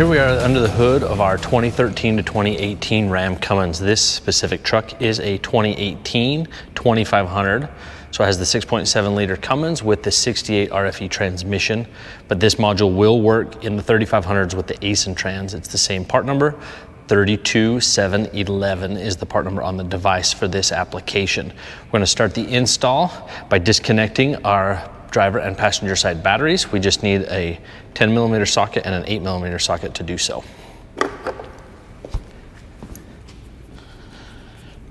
here we are under the hood of our 2013 to 2018 Ram Cummins. This specific truck is a 2018 2500. So it has the 6.7 liter Cummins with the 68 RFE transmission, but this module will work in the 3500s with the Aisin trans. It's the same part number, 32711 is the part number on the device for this application. We're gonna start the install by disconnecting our driver and passenger side batteries. We just need a 10 millimeter socket and an 8 millimeter socket to do so.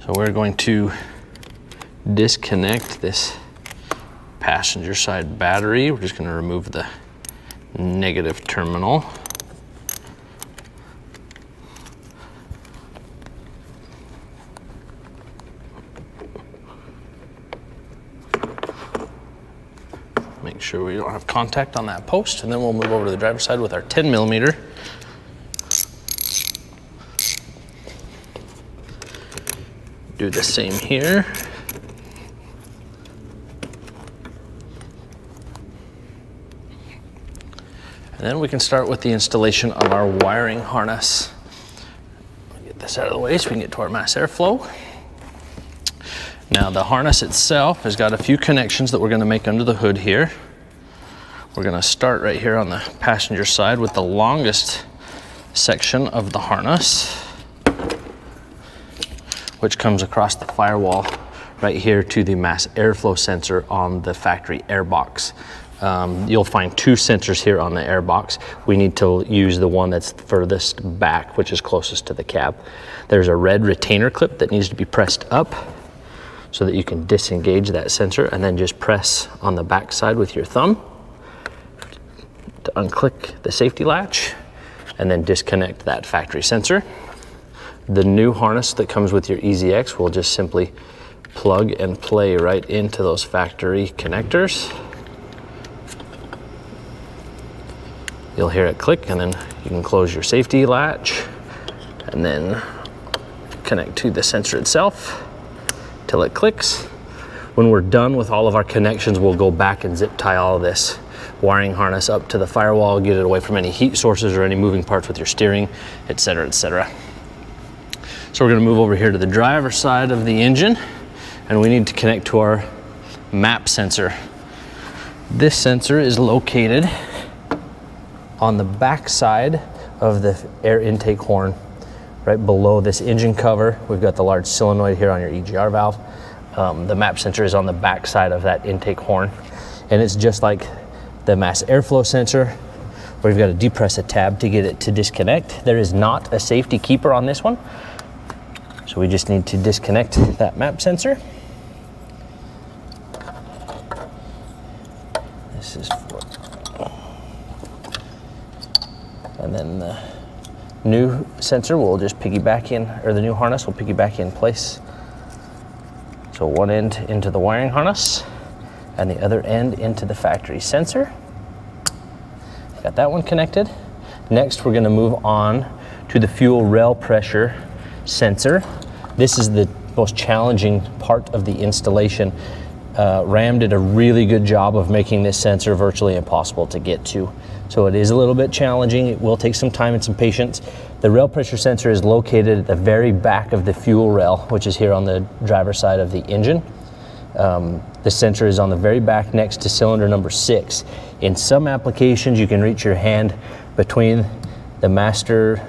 So we're going to disconnect this passenger side battery. We're just going to remove the negative terminal. Sure we don't have contact on that post and then we'll move over to the driver's side with our 10 millimeter. Do the same here. And then we can start with the installation of our wiring harness. Get this out of the way so we can get to our mass airflow. Now the harness itself has got a few connections that we're gonna make under the hood here. We're gonna start right here on the passenger side with the longest section of the harness, which comes across the firewall right here to the mass airflow sensor on the factory airbox. Um, you'll find two sensors here on the airbox. We need to use the one that's furthest back, which is closest to the cab. There's a red retainer clip that needs to be pressed up so that you can disengage that sensor and then just press on the back side with your thumb to unclick the safety latch and then disconnect that factory sensor. The new harness that comes with your EZX will just simply plug and play right into those factory connectors. You'll hear it click and then you can close your safety latch and then connect to the sensor itself till it clicks. When we're done with all of our connections, we'll go back and zip tie all of this wiring harness up to the firewall, get it away from any heat sources or any moving parts with your steering, etc., etc. So we're gonna move over here to the driver side of the engine and we need to connect to our map sensor. This sensor is located on the back side of the air intake horn, right below this engine cover. We've got the large solenoid here on your EGR valve. Um, the map sensor is on the back side of that intake horn. And it's just like the mass airflow sensor, where you've got to depress a tab to get it to disconnect. There is not a safety keeper on this one. So we just need to disconnect that map sensor. This is for, And then the new sensor will just piggyback in, or the new harness will piggyback in place. So one end into the wiring harness and the other end into the factory sensor. Got that one connected. Next, we're gonna move on to the fuel rail pressure sensor. This is the most challenging part of the installation. Uh, Ram did a really good job of making this sensor virtually impossible to get to. So it is a little bit challenging. It will take some time and some patience. The rail pressure sensor is located at the very back of the fuel rail, which is here on the driver's side of the engine. Um, the sensor is on the very back next to cylinder number six. In some applications, you can reach your hand between the master,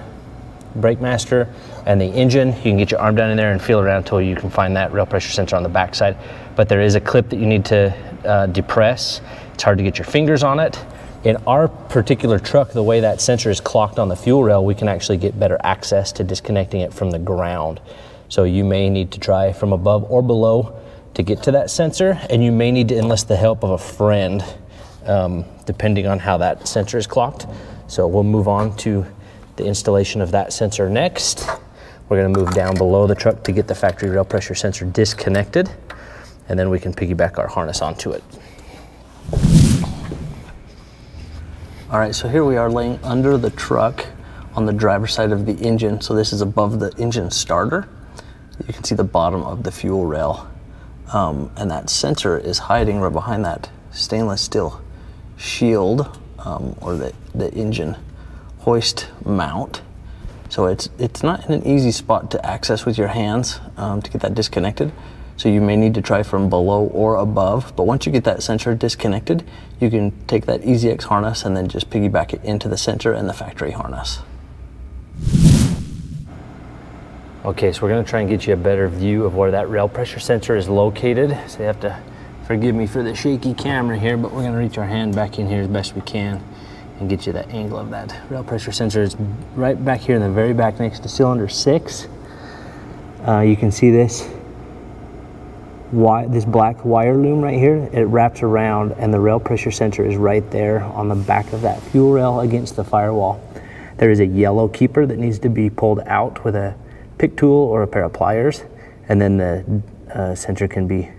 brake master, and the engine. You can get your arm down in there and feel around until you can find that rail pressure sensor on the back side. But there is a clip that you need to uh, depress. It's hard to get your fingers on it. In our particular truck, the way that sensor is clocked on the fuel rail, we can actually get better access to disconnecting it from the ground. So you may need to try from above or below to get to that sensor, and you may need to enlist the help of a friend, um, depending on how that sensor is clocked. So we'll move on to the installation of that sensor next. We're gonna move down below the truck to get the factory rail pressure sensor disconnected, and then we can piggyback our harness onto it. All right, so here we are laying under the truck on the driver's side of the engine. So this is above the engine starter. You can see the bottom of the fuel rail. Um, and that sensor is hiding right behind that stainless steel shield um, or the, the engine hoist mount. So it's, it's not an easy spot to access with your hands um, to get that disconnected. So you may need to try from below or above. But once you get that sensor disconnected, you can take that EZX harness and then just piggyback it into the sensor and the factory harness. Okay, so we're gonna try and get you a better view of where that rail pressure sensor is located. So you have to forgive me for the shaky camera here, but we're gonna reach our hand back in here as best we can and get you that angle of that rail pressure sensor. It's right back here in the very back next to cylinder six. Uh, you can see this this black wire loom right here, it wraps around and the rail pressure sensor is right there on the back of that fuel rail against the firewall. There is a yellow keeper that needs to be pulled out with a pick tool or a pair of pliers and then the uh, sensor can be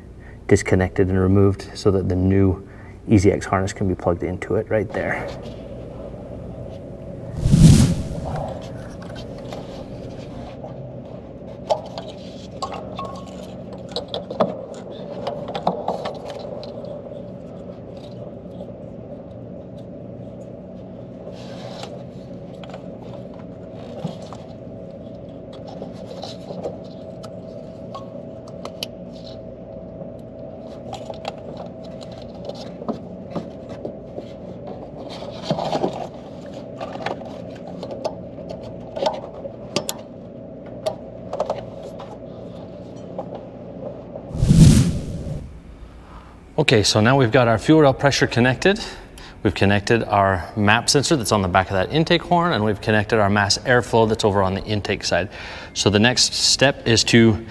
disconnected and removed so that the new EZX harness can be plugged into it right there. Okay, so now we've got our fuel rail pressure connected. We've connected our map sensor that's on the back of that intake horn and we've connected our mass airflow that's over on the intake side. So the next step is to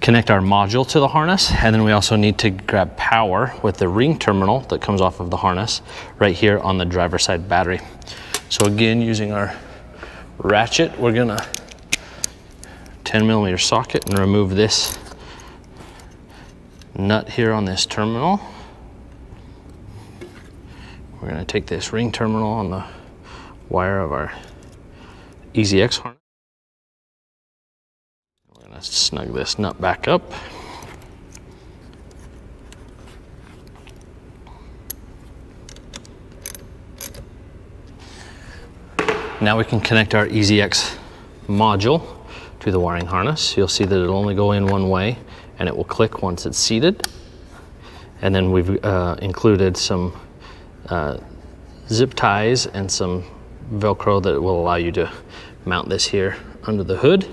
connect our module to the harness and then we also need to grab power with the ring terminal that comes off of the harness right here on the driver side battery. So again, using our ratchet, we're gonna 10 millimeter socket and remove this nut here on this terminal. We're gonna take this ring terminal on the wire of our EZX harness. We're gonna snug this nut back up. Now we can connect our EZX module to the wiring harness. You'll see that it'll only go in one way and it will click once it's seated. And then we've uh, included some uh, zip ties and some Velcro that will allow you to mount this here under the hood.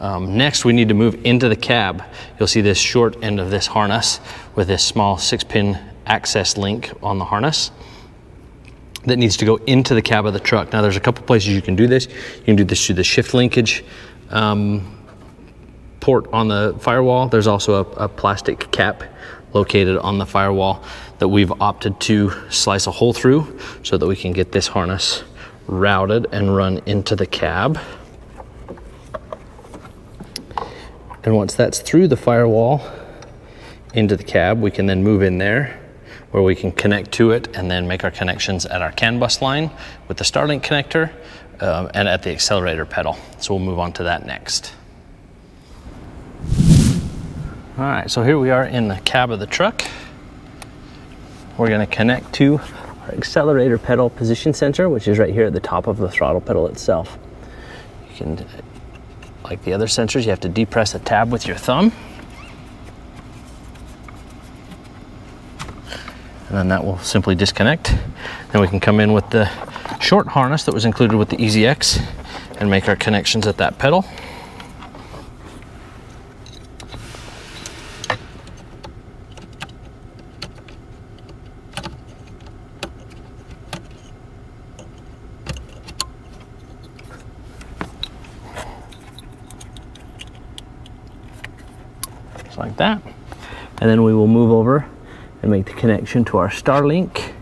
Um, next, we need to move into the cab. You'll see this short end of this harness with this small six pin access link on the harness that needs to go into the cab of the truck. Now there's a couple places you can do this. You can do this through the shift linkage um, port on the firewall. There's also a, a plastic cap located on the firewall that we've opted to slice a hole through so that we can get this harness routed and run into the cab. And once that's through the firewall into the cab, we can then move in there where we can connect to it and then make our connections at our CAN bus line with the Starlink connector uh, and at the accelerator pedal. So we'll move on to that next. All right, so here we are in the cab of the truck. We're gonna connect to our accelerator pedal position sensor, which is right here at the top of the throttle pedal itself. You can, like the other sensors, you have to depress a tab with your thumb. And then that will simply disconnect. Then we can come in with the short harness that was included with the EZX and make our connections at that pedal. like that. And then we will move over and make the connection to our Starlink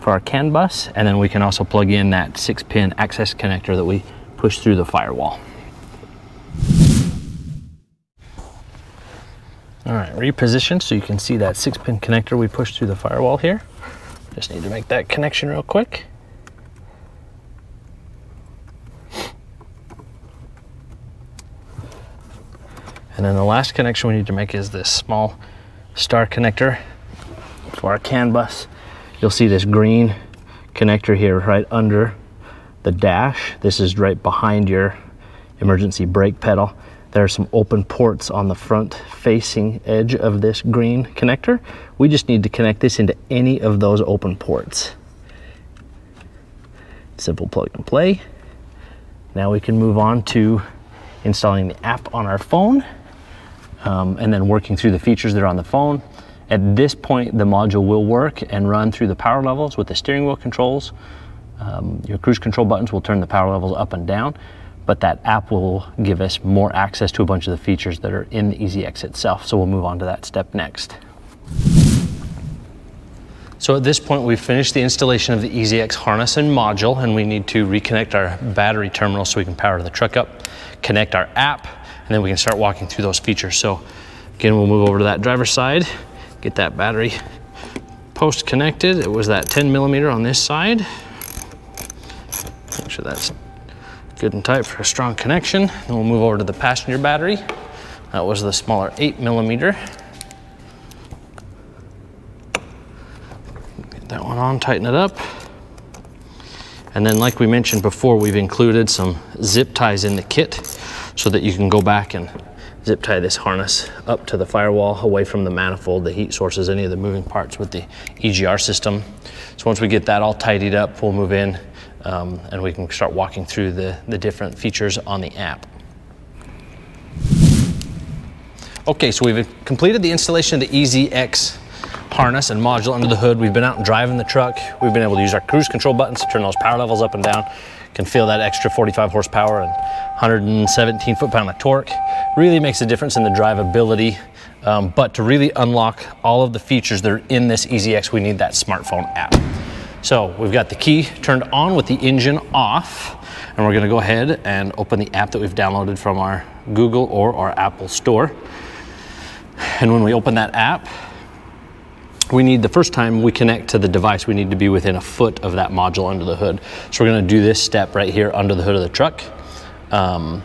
for our CAN bus. And then we can also plug in that six pin access connector that we push through the firewall. All right, reposition so you can see that six pin connector we pushed through the firewall here. Just need to make that connection real quick. And then the last connection we need to make is this small star connector for our CAN bus. You'll see this green connector here right under the dash. This is right behind your emergency brake pedal. There are some open ports on the front facing edge of this green connector. We just need to connect this into any of those open ports. Simple plug and play. Now we can move on to installing the app on our phone um, and then working through the features that are on the phone. At this point, the module will work and run through the power levels with the steering wheel controls. Um, your cruise control buttons will turn the power levels up and down, but that app will give us more access to a bunch of the features that are in the EZX itself. So we'll move on to that step next. So at this point, we've finished the installation of the EZX harness and module, and we need to reconnect our battery terminal so we can power the truck up, connect our app, and then we can start walking through those features. So again, we'll move over to that driver's side get that battery post connected. It was that 10 millimeter on this side. Make sure that's good and tight for a strong connection. Then we'll move over to the passenger battery. That was the smaller eight millimeter. Get that one on, tighten it up. And then like we mentioned before, we've included some zip ties in the kit so that you can go back and zip tie this harness up to the firewall away from the manifold, the heat sources, any of the moving parts with the EGR system. So once we get that all tidied up, we'll move in um, and we can start walking through the, the different features on the app. Okay, so we've completed the installation of the EZX harness and module under the hood. We've been out and driving the truck. We've been able to use our cruise control buttons to turn those power levels up and down. Can feel that extra 45 horsepower and 117 foot-pound of torque. Really makes a difference in the drivability. Um, but to really unlock all of the features that are in this EZX, we need that smartphone app. So we've got the key turned on with the engine off, and we're gonna go ahead and open the app that we've downloaded from our Google or our Apple store. And when we open that app, we need the first time we connect to the device, we need to be within a foot of that module under the hood. So we're gonna do this step right here under the hood of the truck. Um,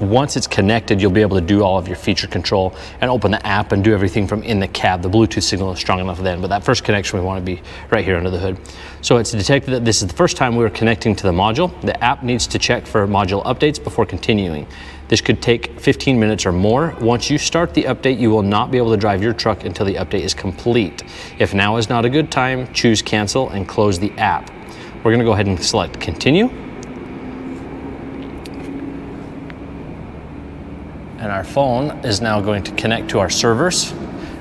once it's connected, you'll be able to do all of your feature control and open the app and do everything from in the cab. The Bluetooth signal is strong enough then, but that first connection we want to be right here under the hood. So it's detected that this is the first time we are connecting to the module. The app needs to check for module updates before continuing. This could take 15 minutes or more. Once you start the update, you will not be able to drive your truck until the update is complete. If now is not a good time, choose cancel and close the app. We're gonna go ahead and select continue. And our phone is now going to connect to our servers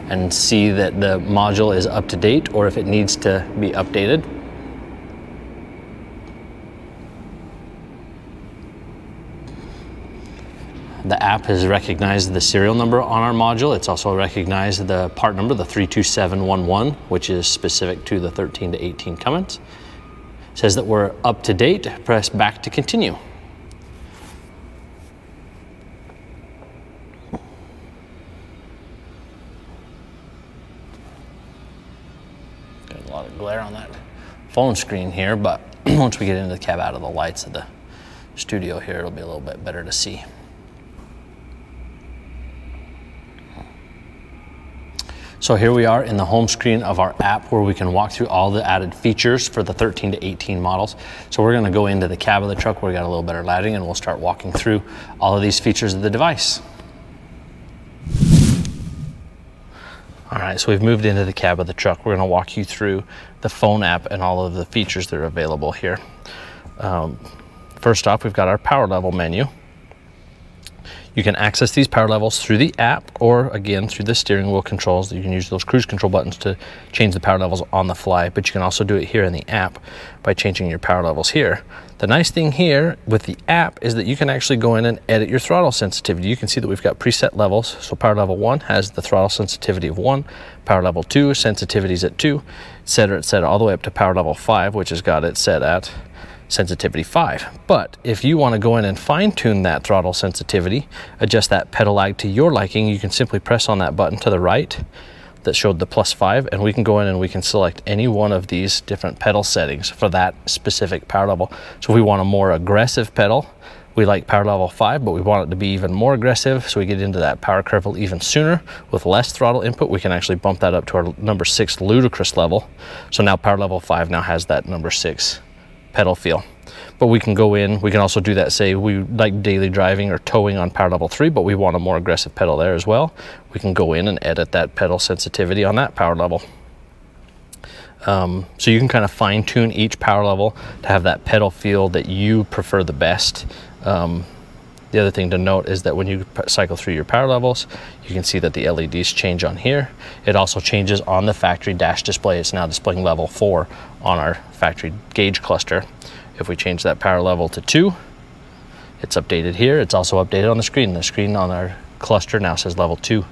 and see that the module is up to date or if it needs to be updated. The app has recognized the serial number on our module. It's also recognized the part number, the 32711, which is specific to the 13 to 18 Cummins. It says that we're up to date. Press back to continue. Got a lot of glare on that phone screen here, but once we get into the cab out of the lights of the studio here, it'll be a little bit better to see. So here we are in the home screen of our app where we can walk through all the added features for the 13 to 18 models. So we're gonna go into the cab of the truck where we got a little better lighting and we'll start walking through all of these features of the device. All right, so we've moved into the cab of the truck. We're gonna walk you through the phone app and all of the features that are available here. Um, first off, we've got our power level menu. You can access these power levels through the app or again through the steering wheel controls. You can use those cruise control buttons to change the power levels on the fly, but you can also do it here in the app by changing your power levels here. The nice thing here with the app is that you can actually go in and edit your throttle sensitivity. You can see that we've got preset levels. So power level one has the throttle sensitivity of one, power level two, sensitivity is at two, et cetera, et cetera, all the way up to power level five, which has got it set at sensitivity 5. But if you want to go in and fine tune that throttle sensitivity, adjust that pedal lag to your liking, you can simply press on that button to the right that showed the plus 5 and we can go in and we can select any one of these different pedal settings for that specific power level. So if we want a more aggressive pedal, we like power level 5, but we want it to be even more aggressive, so we get into that power curve even sooner. With less throttle input, we can actually bump that up to our number 6 ludicrous level. So now power level 5 now has that number 6 pedal feel. But we can go in, we can also do that, say we like daily driving or towing on power level three, but we want a more aggressive pedal there as well. We can go in and edit that pedal sensitivity on that power level. Um, so you can kind of fine tune each power level to have that pedal feel that you prefer the best. Um, the other thing to note is that when you cycle through your power levels, you can see that the LEDs change on here. It also changes on the factory dash display. It's now displaying level four on our factory gauge cluster. If we change that power level to two, it's updated here. It's also updated on the screen. The screen on our cluster now says level two.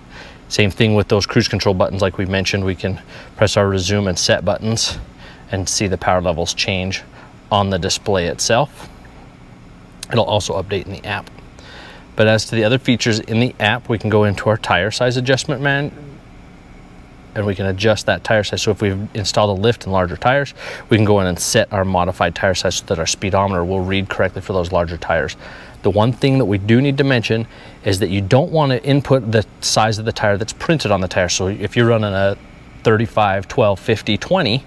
Same thing with those cruise control buttons like we mentioned. We can press our resume and set buttons and see the power levels change on the display itself. It'll also update in the app. But as to the other features in the app, we can go into our tire size adjustment man and we can adjust that tire size. So if we've installed a lift and larger tires, we can go in and set our modified tire size so that our speedometer will read correctly for those larger tires. The one thing that we do need to mention is that you don't want to input the size of the tire that's printed on the tire. So if you're running a 35, 12, 50, 20,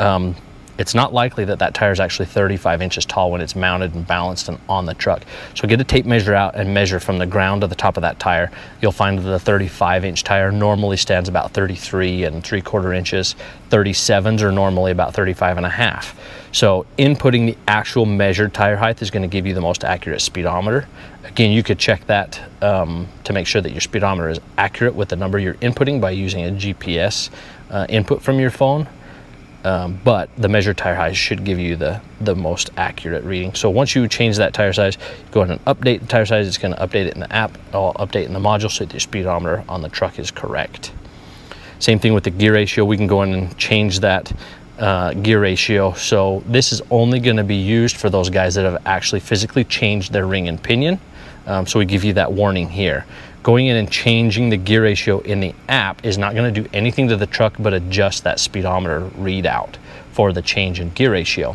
um, it's not likely that that tire is actually 35 inches tall when it's mounted and balanced and on the truck. So get a tape measure out and measure from the ground to the top of that tire. You'll find that the 35 inch tire normally stands about 33 and three quarter inches. 37s are normally about 35 and a half. So inputting the actual measured tire height is gonna give you the most accurate speedometer. Again, you could check that um, to make sure that your speedometer is accurate with the number you're inputting by using a GPS uh, input from your phone. Um, but the measured tire size should give you the, the most accurate reading. So once you change that tire size, go ahead and update the tire size. It's gonna update it in the app, I'll update in the module so that your speedometer on the truck is correct. Same thing with the gear ratio. We can go in and change that uh, gear ratio. So this is only gonna be used for those guys that have actually physically changed their ring and pinion. Um, so we give you that warning here going in and changing the gear ratio in the app is not going to do anything to the truck but adjust that speedometer readout for the change in gear ratio.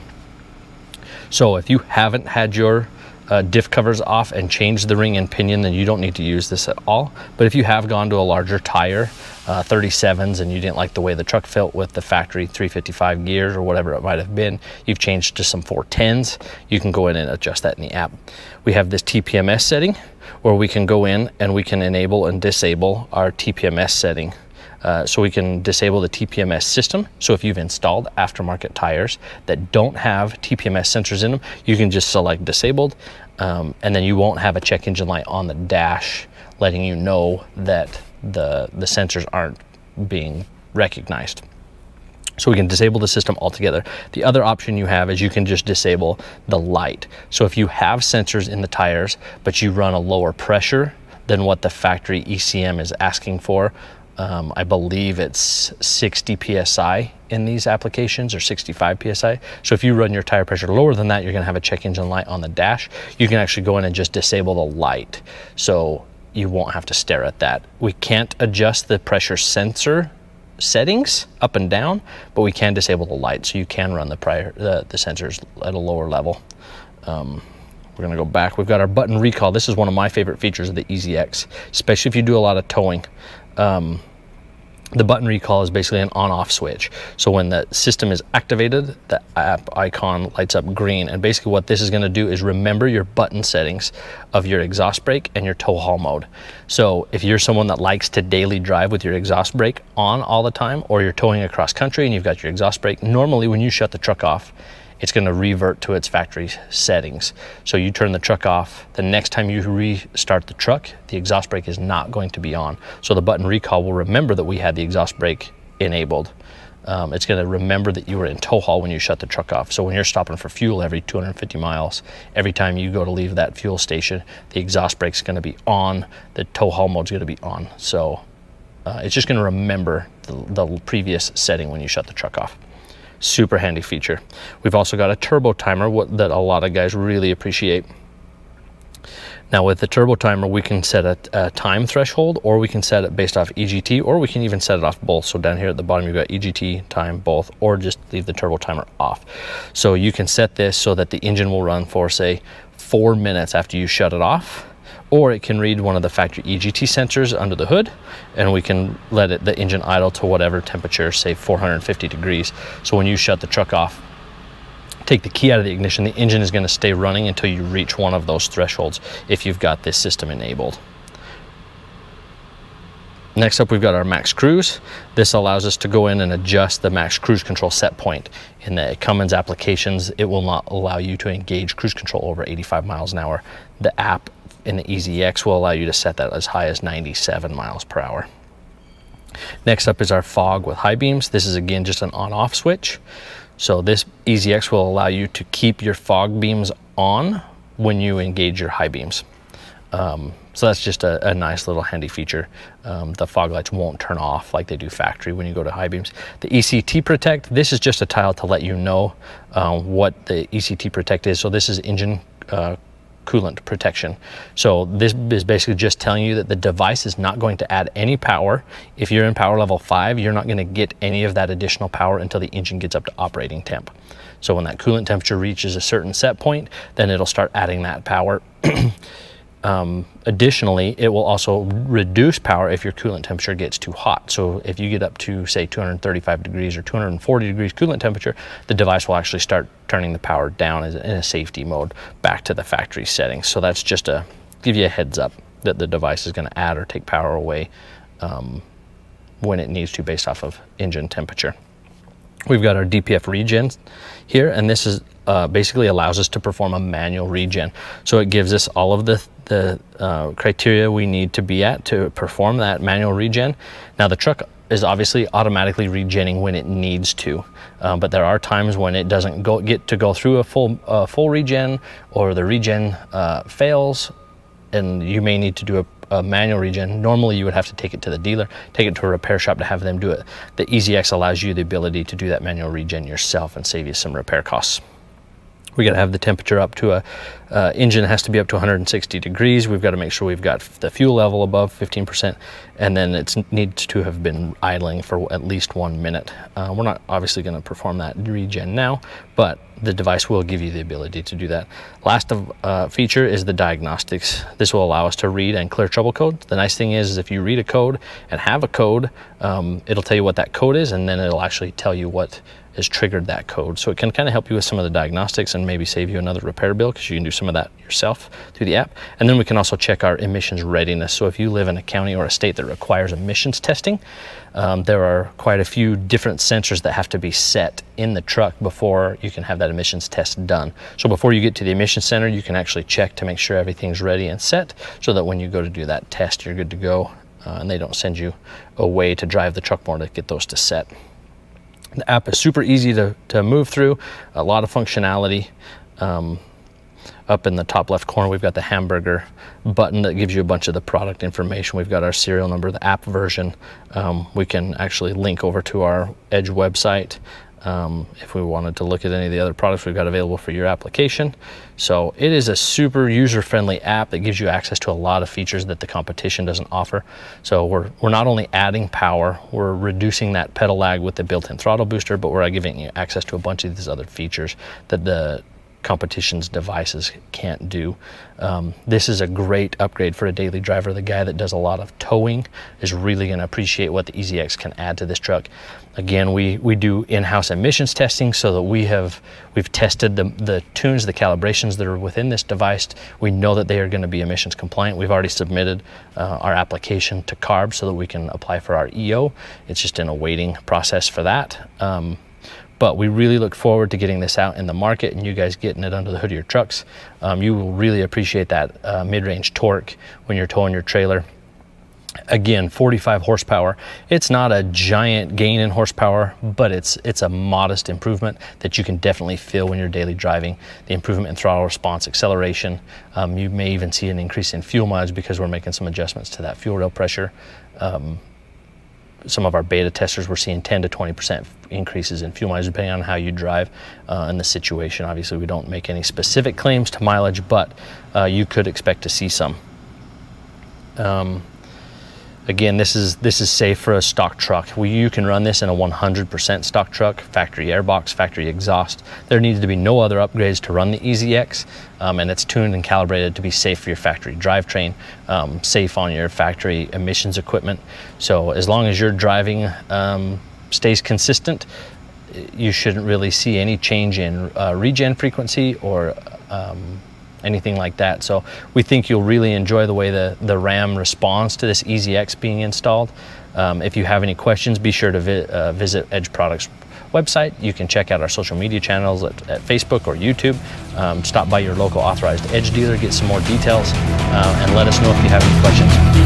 So if you haven't had your uh, diff covers off and change the ring and pinion, then you don't need to use this at all. But if you have gone to a larger tire, uh, 37s, and you didn't like the way the truck felt with the factory 355 gears or whatever it might have been, you've changed to some 410s, you can go in and adjust that in the app. We have this TPMS setting where we can go in and we can enable and disable our TPMS setting. Uh, so we can disable the TPMS system. So if you've installed aftermarket tires that don't have TPMS sensors in them, you can just select disabled um, and then you won't have a check engine light on the dash letting you know that the, the sensors aren't being recognized. So we can disable the system altogether. The other option you have is you can just disable the light. So if you have sensors in the tires, but you run a lower pressure than what the factory ECM is asking for, um, I believe it's 60 PSI in these applications or 65 PSI. So if you run your tire pressure lower than that, you're gonna have a check engine light on the dash. You can actually go in and just disable the light. So you won't have to stare at that. We can't adjust the pressure sensor settings up and down, but we can disable the light, so you can run the, prior, the, the sensors at a lower level. Um, we're gonna go back. We've got our button recall. This is one of my favorite features of the EZX, especially if you do a lot of towing. Um, the button recall is basically an on-off switch. So when the system is activated, the app icon lights up green. And basically what this is gonna do is remember your button settings of your exhaust brake and your tow haul mode. So if you're someone that likes to daily drive with your exhaust brake on all the time, or you're towing across country and you've got your exhaust brake, normally when you shut the truck off, it's going to revert to its factory settings. So you turn the truck off. The next time you restart the truck, the exhaust brake is not going to be on. So the button recall will remember that we had the exhaust brake enabled. Um, it's going to remember that you were in tow haul when you shut the truck off. So when you're stopping for fuel every 250 miles, every time you go to leave that fuel station, the exhaust brake is going to be on, the tow haul mode is going to be on. So uh, it's just going to remember the, the previous setting when you shut the truck off super handy feature. We've also got a turbo timer that a lot of guys really appreciate. Now with the turbo timer, we can set a, a, time threshold or we can set it based off EGT or we can even set it off both. So down here at the bottom, you've got EGT, time, both, or just leave the turbo timer off. So you can set this so that the engine will run for say four minutes after you shut it off or it can read one of the factory EGT sensors under the hood and we can let it, the engine idle to whatever temperature, say 450 degrees. So when you shut the truck off, take the key out of the ignition, the engine is going to stay running until you reach one of those thresholds if you've got this system enabled. Next up, we've got our max cruise. This allows us to go in and adjust the max cruise control set point. In the Cummins applications, it will not allow you to engage cruise control over 85 miles an hour. The app in the EZX will allow you to set that as high as 97 miles per hour. Next up is our fog with high beams. This is again just an on-off switch. So this EZX will allow you to keep your fog beams on when you engage your high beams. Um, so that's just a, a, nice little handy feature. Um, the fog lights won't turn off like they do factory when you go to high beams. The ECT Protect, this is just a tile to let you know um, what the ECT Protect is. So this is engine uh, coolant protection. So this is basically just telling you that the device is not going to add any power. If you're in power level five, you're not gonna get any of that additional power until the engine gets up to operating temp. So when that coolant temperature reaches a certain set point, then it'll start adding that power. Um, additionally, it will also reduce power if your coolant temperature gets too hot. So if you get up to say 235 degrees or 240 degrees coolant temperature, the device will actually start turning the power down in a safety mode back to the factory settings. So that's just to give you a heads up that the device is going to add or take power away um, when it needs to based off of engine temperature. We've got our DPF regen here, and this is uh, basically allows us to perform a manual regen. So it gives us all of the, the uh, criteria we need to be at to perform that manual regen. Now the truck is obviously automatically regenning when it needs to, um, but there are times when it doesn't go, get to go through a full, uh, full regen or the regen uh, fails and you may need to do a a manual regen, normally you would have to take it to the dealer, take it to a repair shop to have them do it. The EZX allows you the ability to do that manual regen yourself and save you some repair costs. We got to have the temperature up to a uh, engine has to be up to 160 degrees. We've got to make sure we've got the fuel level above 15%, and then it needs to have been idling for at least one minute. Uh, we're not obviously going to perform that regen now, but the device will give you the ability to do that. Last of, uh, feature is the diagnostics. This will allow us to read and clear trouble codes. The nice thing is, is if you read a code and have a code, um, it'll tell you what that code is, and then it'll actually tell you what has triggered that code. So it can kind of help you with some of the diagnostics and maybe save you another repair bill because you can do some of that yourself through the app. And then we can also check our emissions readiness. So if you live in a county or a state that requires emissions testing, um, there are quite a few different sensors that have to be set in the truck before you can have that emissions test done. So before you get to the emissions center, you can actually check to make sure everything's ready and set so that when you go to do that test, you're good to go uh, and they don't send you away to drive the truck more to get those to set. The app is super easy to, to move through, a lot of functionality. Um, up in the top left corner, we've got the hamburger button that gives you a bunch of the product information. We've got our serial number, the app version. Um, we can actually link over to our Edge website um, if we wanted to look at any of the other products we've got available for your application. So it is a super user-friendly app that gives you access to a lot of features that the competition doesn't offer. So we're, we're not only adding power, we're reducing that pedal lag with the built-in throttle booster, but we're giving you access to a bunch of these other features that the competition's devices can't do. Um, this is a great upgrade for a daily driver. The guy that does a lot of towing is really going to appreciate what the EZX can add to this truck. Again, we, we do in-house emissions testing so that we have, we've tested the, the tunes, the calibrations that are within this device. We know that they are going to be emissions compliant. We've already submitted uh, our application to CARB so that we can apply for our EO. It's just in a waiting process for that. Um, but we really look forward to getting this out in the market and you guys getting it under the hood of your trucks. Um, you will really appreciate that uh, mid-range torque when you're towing your trailer. Again, 45 horsepower. It's not a giant gain in horsepower, but it's it's a modest improvement that you can definitely feel when you're daily driving. The improvement in throttle response, acceleration. Um, you may even see an increase in fuel mileage because we're making some adjustments to that fuel rail pressure. Um, some of our beta testers were seeing 10 to 20% increases in fuel mileage depending on how you drive uh, and the situation. Obviously, we don't make any specific claims to mileage, but uh, you could expect to see some. Um, Again, this is this is safe for a stock truck. You can run this in a 100% stock truck, factory airbox, factory exhaust. There needs to be no other upgrades to run the EZX, um, and it's tuned and calibrated to be safe for your factory drivetrain, um, safe on your factory emissions equipment. So as long as your driving um, stays consistent, you shouldn't really see any change in uh, regen frequency or um, anything like that. So we think you'll really enjoy the way the, the RAM responds to this EZX being installed. Um, if you have any questions, be sure to vi uh, visit Edge Products website. You can check out our social media channels at, at Facebook or YouTube. Um, stop by your local authorized Edge dealer, get some more details, uh, and let us know if you have any questions.